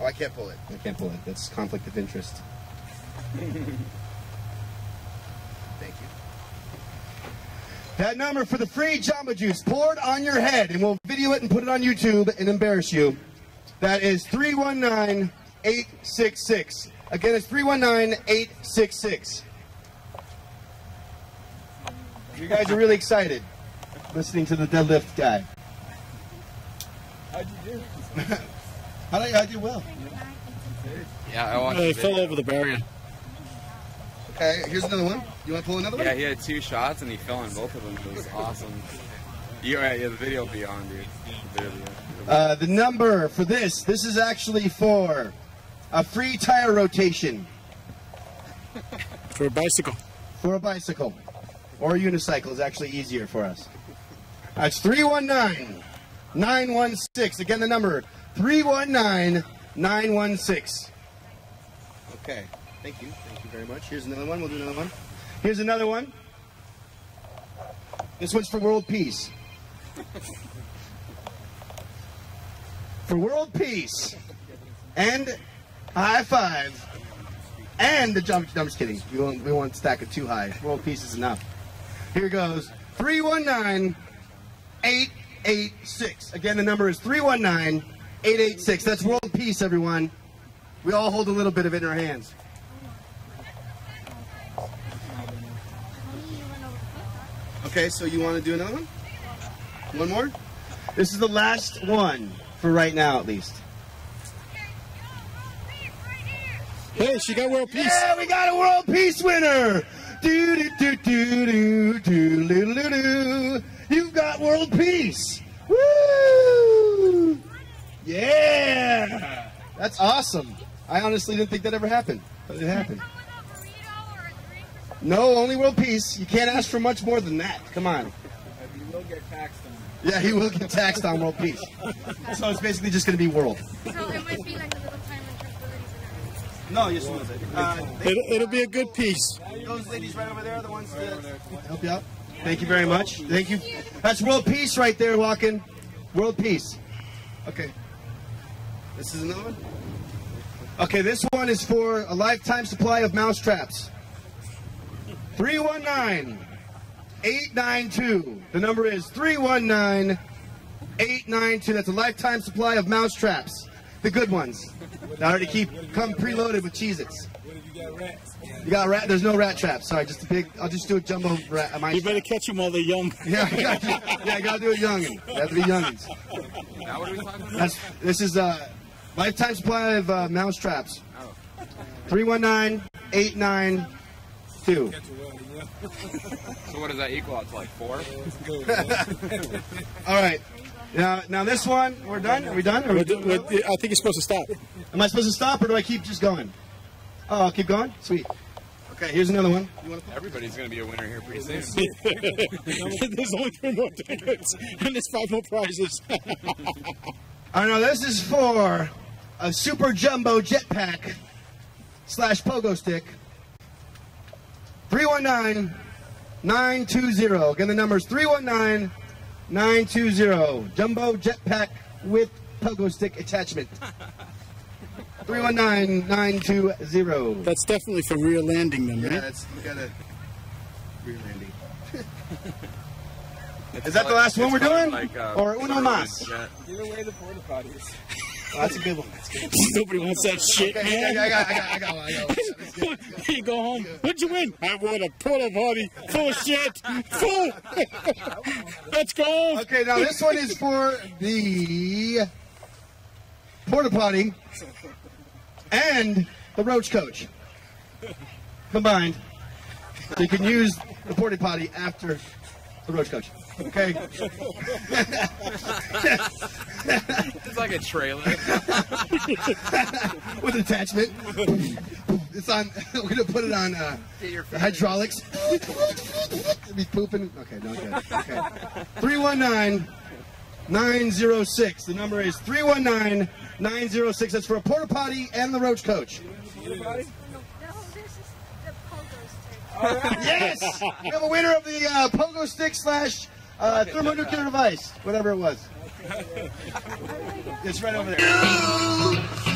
Oh, I can't pull it. I can't pull it. That's conflict of interest. Thank you. That number for the free Jamba Juice poured on your head, and we'll video it and put it on YouTube and embarrass you. That is 319 866. Again, it's 319 866. You guys are really excited listening to the deadlift guy. How'd you do? How did I do well? Yeah, I watched. They the fell over the barrier. Okay, here's another one. You want to pull another one? Yeah, he had two shots and he fell in both of them. It was awesome. You, yeah, the video will be on, dude. The video. Uh, the number for this, this is actually for a free tire rotation For a bicycle. for a bicycle or a unicycle is actually easier for us. That's 319 916. Again, the number 319 916. Okay, thank you. Thank you very much. Here's another one. We'll do another one. Here's another one. This one's for world peace. for world peace and high five and the jump. No, I'm just kidding. We won't, we won't stack it too high. World peace is enough. Here goes 319 886. Again, the number is 319 886. That's world peace, everyone. We all hold a little bit of it in our hands. Okay, so you want to do another one? One more? This is the last one for right now, at least. Hey, she got world peace. Yeah, we got a world peace winner. Do do do do do do do do. You've got world peace. Woo! Yeah, that's awesome. I honestly didn't think that ever happened, but it happened. No, only world peace. You can't ask for much more than that. Come on. You will get taxed on Yeah, he will get taxed on world peace. So it's basically just going to be world. So it might be like a little time and No, yes, uh, It'll, it'll be a good piece. Those ladies right over there are the ones that help you out. Thank you very much. Thank you. That's world peace right there, walking. World peace. Okay. This is another one. Okay, this one is for a lifetime supply of mouse traps. 319 892. The number is 319 892. That's a lifetime supply of mouse traps. The good ones. They already keep come preloaded with Cheez Its. You got rats? You got rat? There's no rat trap. Sorry, just a big. I'll just do a jumbo rat. Am I? You better catch them while they're young. Yeah, I got to, yeah, I gotta do a youngin. They have to be youngins. Now what are we talking about? That's this is a lifetime supply of uh, mouse traps. Three one nine eight nine two. So what does that equal out to? Like four? All right. Now, now this one, we're done. Are we done? Are we We're- doing we're- another one? I think you're supposed to stop. Am I supposed to stop or do I keep just going? Oh, I'll keep going. Sweet. Okay, here's another one. You want to? Everybody's gonna be a winner here pretty soon. there's only three more tickets, and there's five more prizes. I know this is for a super jumbo jetpack slash pogo stick. 319 920. Again, the number is 319 920. Jumbo jetpack with pogo stick attachment. 319 920. That's definitely for rear landing, then, Yeah, right? that's, we got a rear landing. Is that the last one we're doing? Like, uh, Or uno mas? jet. Give away the porta potties. Oh, that's a good one. That's good. Nobody wants that shit, Okay, man. I got, I got, I got one. I got you go home. What'd you win? I won a porta potty full of shit. Full. Let's go. Okay, now this one is for the porta potty and the roach coach combined. So you can use the porta potty after the roach coach. Okay. It's like a trailer. With attachment. It's on. We're gonna put it on uh, Get your the hydraulics. Be pooping. Okay, not good. Okay. Three one nine. 906. The number is 319 906. That's for a porta potty and the roach coach. Yes! We have a winner of the uh, pogo stick slash uh, thermonuclear device, whatever it was. It's right over there.